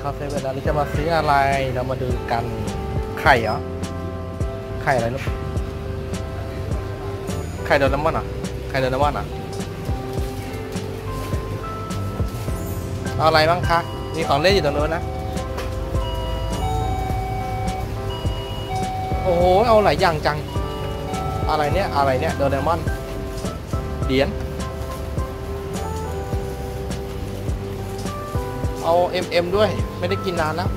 เข้าเซเว่นแล้วเราจะมาซื้ออะไรเรามาดูกันไข่เหรอไข่อะไรลูกไข่โดนน้ำมันเหรอะไข่โดนน้ำมันเหรอะเอาอะไรบ้างคะมีของเล่นอยู่ตรงนู้นนะโอ้โหเอาหลายอย่างจัง อะไรเนี่ยอะไรเนี่ยโดเรมอนเหรียญ เอา MM ด้วยไม่ได้กินนานแล้ว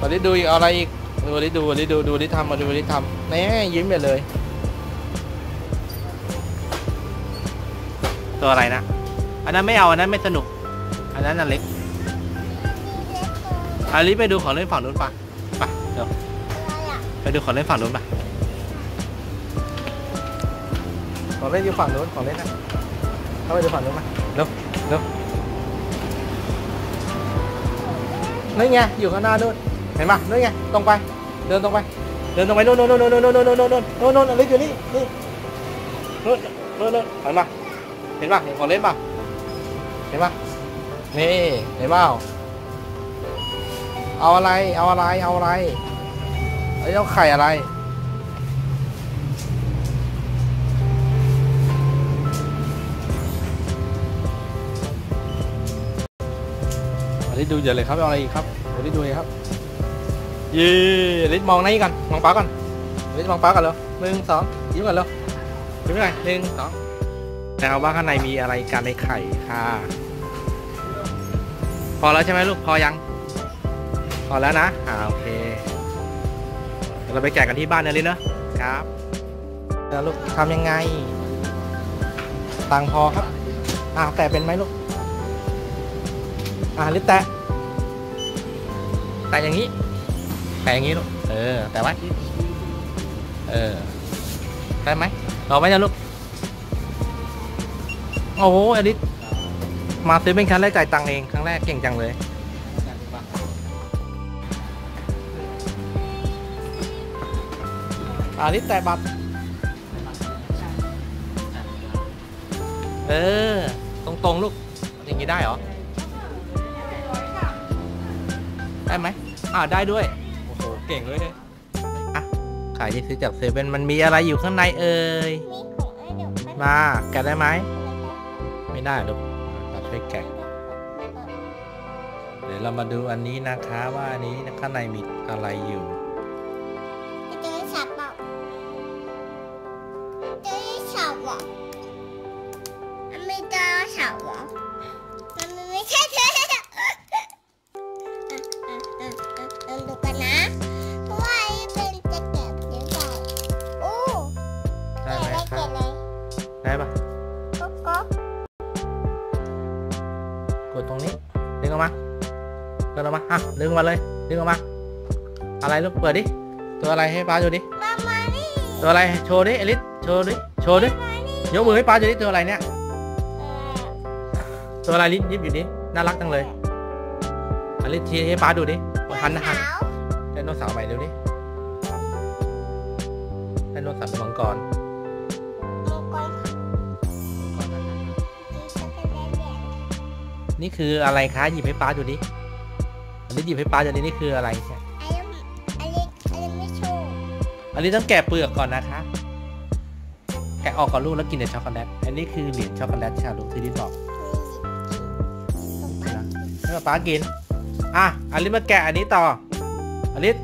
วันนี้ดูอีกเอาอะไรอีกดูวันนี้ดูวันนี้ดูดูวันนี้ทำมาดูวันนี้ทำแน่ยิ้มไปเลย ตัวอะไรนะ อันนั้นไม่เอา อันนั้นไม่สนุก อันนั้นอันเล็กอาลิไปดูของเล่นฝั่งนู้นปะไปเดี๋ยวไปดูของเล่นฝั่งนู้นปะ ของเล่นอยู่ฝั่งนู้นของเล่นนะเข้าไปดูฝั่งนู้นมาเร็วเร็วนี่ไงอยู่ข้างหน้านู้นเห็นปะนี่ไงตรงไป เดินตรงไป เดินตรงไปโน่นโน่นโน่นโน่นโน่นโน่นโน่นโน่นโน่นโน่นโน่นอลิอยู่นี่นี่โน่นโน่นโน่นเห็นปะเห็นปะเห็นของเล่นปะเห็นปะนี่เห็นเปล่าเอาอะไรเอาอะไรเอาอะไรเอ้ยเอาไข่อะไรันนี้ดูเยอะเลยครับเอาอะไรอีกครับอันนี้ดูเลยครับย่ลิศมองไหนกันมองป้าก่อนลิศมองป้ากันเลยหนึ่งสองยิ้มกันเลยยิ้มหน่อยหนึ่งสองนะครับว่าข้างในมีอะไรกันในไข่ค่ะ พอแล้วใช่ไหมลูกพอยัง พอแล้วนะอ่าโอเคเดี๋ยวเราไปแกะกันที่บ้านนะลิศนะครับแล้วลูกทำยังไงตังพอครับอ่าแต่เป็นไหมลูก อ่าลิปแตะแตะอย่างนี้ แตะอย่างนี้ลูกเออแต่ว่าเออได้ไหมรอไหมนะลูกโอ้โหอลิสมาซื้อเป็นครั้งแรกจ่ายตังค์เองครั้งแรกเก่งจังเลยอาลิปแตะบัตร เออ ตรงๆ ลูก อย่างนี้ได้เหรอ ได้ไหมอ่าได้ด้วย โอ้โห เก่งเลยอะขายที่ซื้อจากเซเว่นมันมีอะไรอยู่ข้างในเอ่ยมีของไอ้เดี๋ยวไปมาแกะได้ไหม ไม่ได้ลูกเราช่วยแกะ เดี๋ยวเรามาดูอันนี้นะคะว่าอันนี้ข้างในมีอะไรอยู่ไปเจอสับเปล่าเจอสับเหรอมันไม่เจอสับเหรอมันไม่ใช่เจอ ออกมาอะดึงออกมาเลยดึงออกมา อะไรลูกเปิดดิตัวอะไรให้ป้าดูดิมามานี่ตัวอะไรโชว์ดิอลิสโชว์ดิโชว์ดิมานี่ยกมือให้ป้าดูดิตัวอะไรเนี่ยเออตัวอะไรลิสยิบอยู่ดิน่ารักจังเลยอลิสชี้ให้ป้าดูดิหันนะหันขาวไดโนเสาร์ใหม่เร็วดิไดโนเสาร์มังกรมังกรขาวมีช็อกโกแลตแดงนี่คืออะไรคะหยิบให้ป้าดูดิ อลิสหยิบให้ป้าดูดินี่คืออะไรเนี่ยไอ้ยังไอ้เล็กไอ้เล็กไม่โชว์อลิสต้องแกะเปลือกก่อนนะคะ แกะออกก่อนลูกแล้วกินแต่ช็อกโกแลต อันนี้คือเหรียญช็อกโกแลตชาลูกที่ดิสบอกนะให้ป้ากิน อะอลิสมาแกะอันนี้ต่ออลิส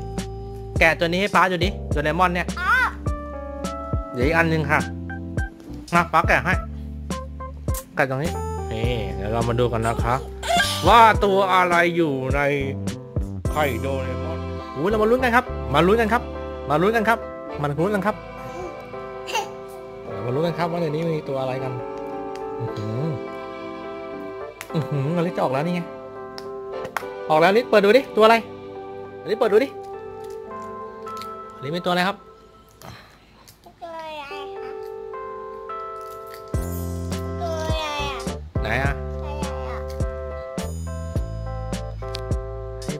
แกะตัวนี้ให้ป้าดูดิตัวเลมอนเนี่ยอ๋อเดี๋ยวอีกอันหนึ่งค่ะมาป้าแกะให้ แกะตรงนี้นี่เดี๋ยวเรามาดูกันนะคะ ว่าตัวอะไรอยู่ในไข่โดเรมอนอู้เรามาลุ้นกันครับ มาลุ้นกันครับ มาลุ้นกันครับ มาลุ้นกันครับเรามาลุ้นกันครับว่าในนี้มีตัวอะไรกัน อือหืออือหืออลิสจะออกแล้วนี่ไง ออกแล้วอลิสเปิดดูดิ ตัวอะไรอลิสเปิดดูดิอลิสเป็นตัวอะไรครับตัวอะไรคะตัวอะไรอะไหนอะ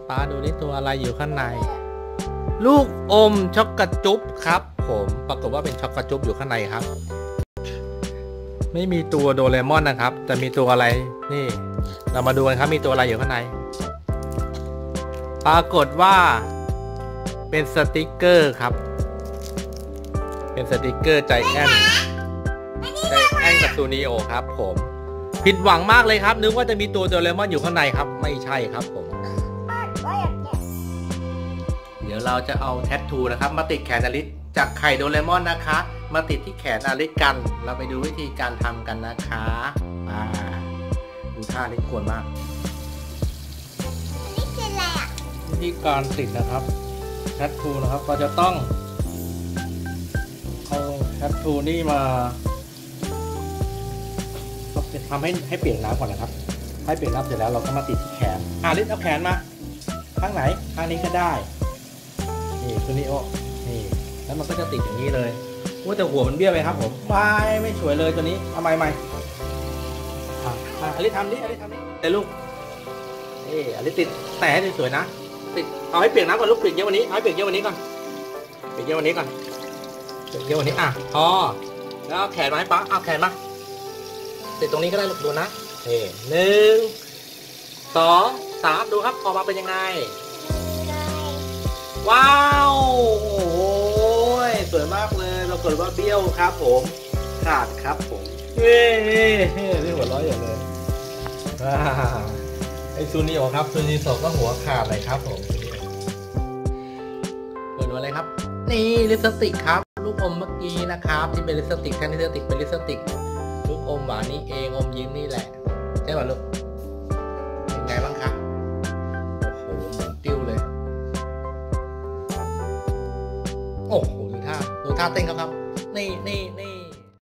ป้าดูนี่ตัวอะไรอยู่ข้างใน ลูกอมช็อกโกจุ๊บครับ ผมปรากฏว่าเป็นช็อกโกจุ๊บอยู่ข้างในครับ ไม่มีตัวโดเรมอนนะครับ แต่มีตัวอะไรนี่ เรามาดูกันครับมีตัวอะไรอยู่ข้างใน ปรากฏว่า เป็นสติกเกอร์ครับ เป็นสติกเกอร์ไจแอนท์ ไจแอนท์กับซูนิโอครับ ผมผิดหวังมากเลยครับ นึกว่าจะมีตัวโดเรมอนอยู่ข้างในครับ ไม่ใช่ครับผม เดี๋ยวเราจะเอา tattoo นะครับ มาติดแขนอลิสจากไข่โดเรมอนนะคะ มาติดที่แขนอลิสกัน เราไปดูวิธีการทำกันนะคะอ่าดูท่าอลิสกวนมากอันนี้คืออะไรอะวิธีการติดนะครับแทททูนะครับเราจะต้องเอาแทททูนี่มาทำให้ให้เปลี่ยนน้ำก่อนนะครับ ให้เปลี่ยนน้ำเสร็จแล้วเราก็มาติดที่แขนอาลิสเอาแขนมา ข้างไหนข้างนี้ก็ได้ นี่ตัวนี้โอนี่แล้วมันก็จะติดอย่างนี้เลยว่าแต่หัวมันเบี้ยวไปครับผมไม่ไม่สวยเลยตัวนี้เอาใหม่ใหม่อะอะอลิทำดิอลิสทำดิแต่ลูกนี่อลิสติดแต่ให้สวยนะ ติดเอาให้เปียกน้ำก่อนลูกเปียกเยอะวันนี้เอาให้เปียกเยอะวันนี้ก่อนเปียกเยอะวันนี้ก่อนเปียกเยอะวันนี้อะพอแล้วแขนมาให้ป๊าเอาแขนมาติดตรงนี้ก็ได้ลูกดูนะนี่หนึ่งสอง สามดูครับออกมาเป็นยังไง ว้าว โอ้โหสวยมากเลยเราเกิดว่าเบี้ยวครับผมขาดครับผมเฮ้เฮ้เฮ้นี่หัวเร้อยอย่างเลยว้าไอซูนิโอครับซูนิโอก็หัวขาดเลยครับผมเปิดดูอะไรครับ นี่ลิปสติกครับ ลูกอมเมื่อกี้นะครับ ที่เป็นลิปสติกแท่งลิปสติกเป็นลิปสติก ลูกอมหวานนี่เองอมยิ้มนี่แหละ ใช่ป่ะลูก ท่าเต้นเขาครับ นี่นี่นี่